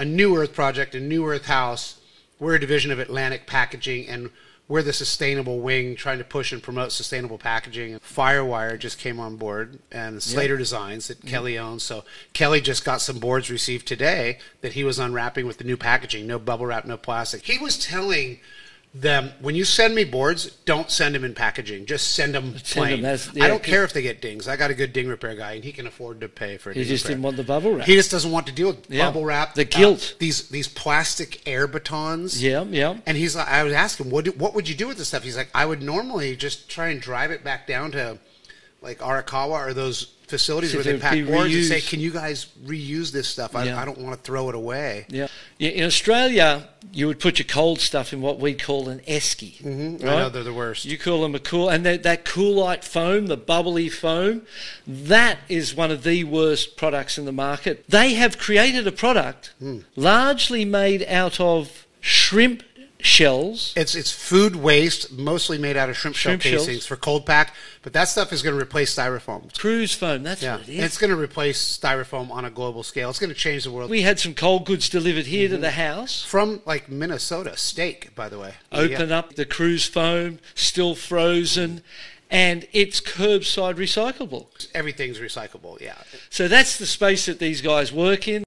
a New Earth project, a New Earth house. We're a division of Atlantic Packaging, and we're the sustainable wing trying to push and promote sustainable packaging. And Firewire just came on board and Slater Designs that Kelly mm-hmm. owns. So Kelly just got some boards received today that he was unwrapping with the new packaging, no bubble wrap, no plastic. He was telling them when you send me boards, don't send them in packaging. Just send them plain. them as- I don't care if they get dings. I got a good ding repair guy, and he can afford to pay for. A He just repair. didn't want the bubble wrap. He just doesn't want to deal with Yeah. bubble wrap. The guilt. uh, these these plastic air batons. yeah, yeah. And he's like, I was asking what do, what would you do with this stuff? He's like, I would normally just try and drive it back down to like Arakawa or those facilities See where they pack boards and say, can you guys reuse this stuff? I, Yeah. I don't want to throw it away. Yeah. Yeah. In Australia, you would put your cold stuff in what we call an esky. Mm-hmm. I know they're the worst. You call them a cool, and that, that Coolite foam, the bubbly foam, that is one of the worst products in the market. They have created a product Hmm. largely made out of shrimp shells. It's it's food waste, mostly made out of shrimp, Shrimp shell shells. casings for cold pack, but that stuff is going to replace styrofoam. Cruz Foam, that's Yeah, what it is. it's going to replace styrofoam on a global scale. It's going to change the world. We had some cold goods delivered here Mm-hmm. to the house. From like Minnesota, steak, by the way. Open Yeah. up the Cruz Foam, still frozen, and it's curbside recyclable. Everything's recyclable. Yeah. So that's the space that these guys work in.